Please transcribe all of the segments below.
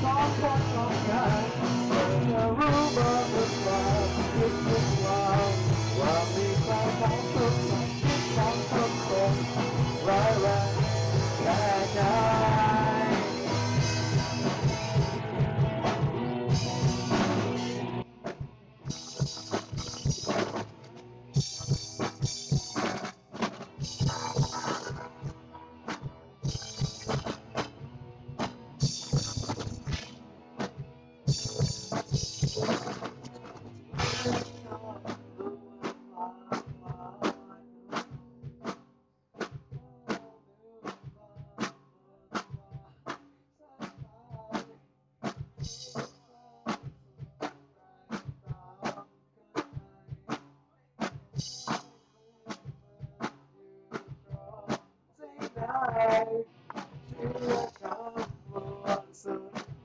song for some guy. Sing a rumor.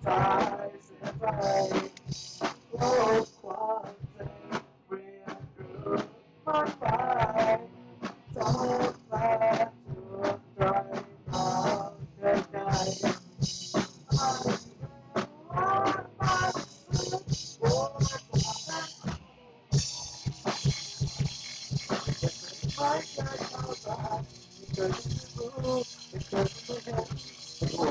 fire.